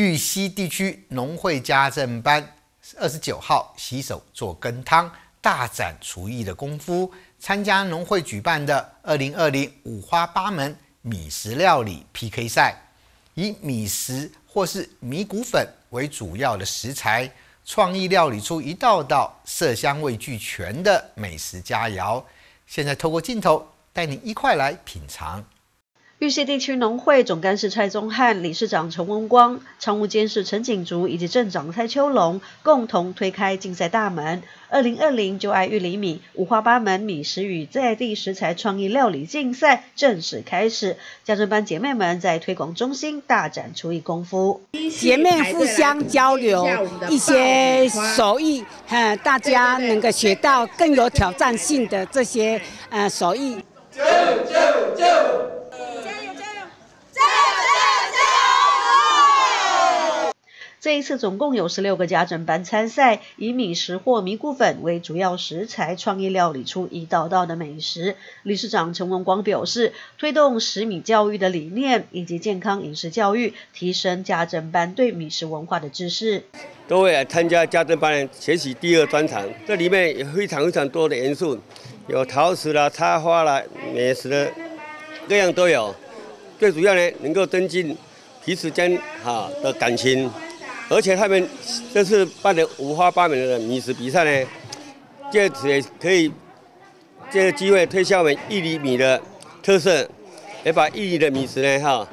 玉溪地区农会家政班二十九号洗手做羹汤，大展厨艺的功夫。参加农会举办的二零二零五花八门米食料理 PK 赛，以米食或是米谷粉为主要的食材，创意料理出一道道色香味俱全的美食佳肴。现在透过镜头带你一块来品尝。玉溪地区农会总干事蔡宗汉、理事长陈文光、常务监事陈景竹以及镇长蔡秋龙共同推开竞赛大门。二零二零就爱玉里米五花八门米食与在地食材创意料理竞赛正式开始。家政班姐妹们在推广中心大展厨艺功夫，姐妹互相交流一些手艺，呃，大家能够学到更有挑战性的这些呃手艺。救救救！这一次总共有十六个家政班参赛，以米食或米谷粉为主要食材，创意料理出一道道的美食。理事长陈文光表示，推动食米教育的理念以及健康饮食教育，提升家政班对米食文化的知识。都会来参加家政班学习第二专长，这里面有非常非常多的元素，有陶瓷啦、插花啦、美食的各样都有。最主要呢，能够增进彼此间哈的感情。而且他们这次办的五花八门的米食比赛呢，借此可以借机会推销我们印尼米的特色，也把印尼的米食呢哈，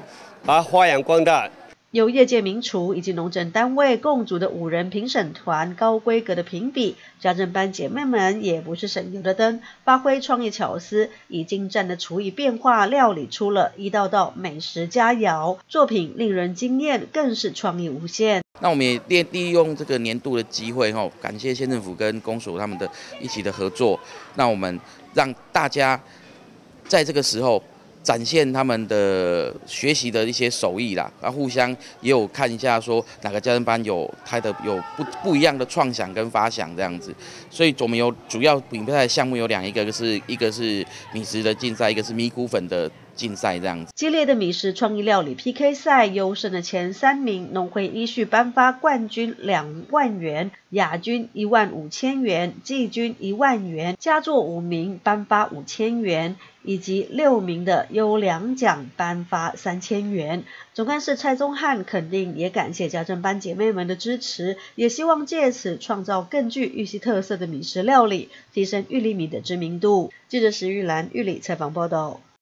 把它发扬光大。由业界名厨以及农政单位共组的五人评审团高规格的评比，家政班姐妹们也不是省油的灯，发挥创意巧思，以精湛的厨艺变化料理出了一道道美食佳肴，作品令人惊艳，更是创意无限。那我们也利利用这个年度的机会吼，感谢县政府跟公署他们的一起的合作，那我们让大家在这个时候。展现他们的学习的一些手艺啦，然啊，互相也有看一下说哪个家政班有他的有不不一样的创想跟发想这样子，所以我们有主要比赛项目有两一个是一个是米食的竞赛，一个是米谷粉的。竞赛这样子，激烈的米食创意料理 PK 赛，优胜的前三名农会依序颁发冠军两万元，亚军一万五千元，季军一万元，佳作五名颁发五千元，以及六名的优良奖颁发三千元。总干事蔡宗汉肯定也感谢家政班姐妹们的支持，也希望借此创造更具玉溪特色的米食料理，提升玉里米的知名度。记者石玉兰玉里采访报道。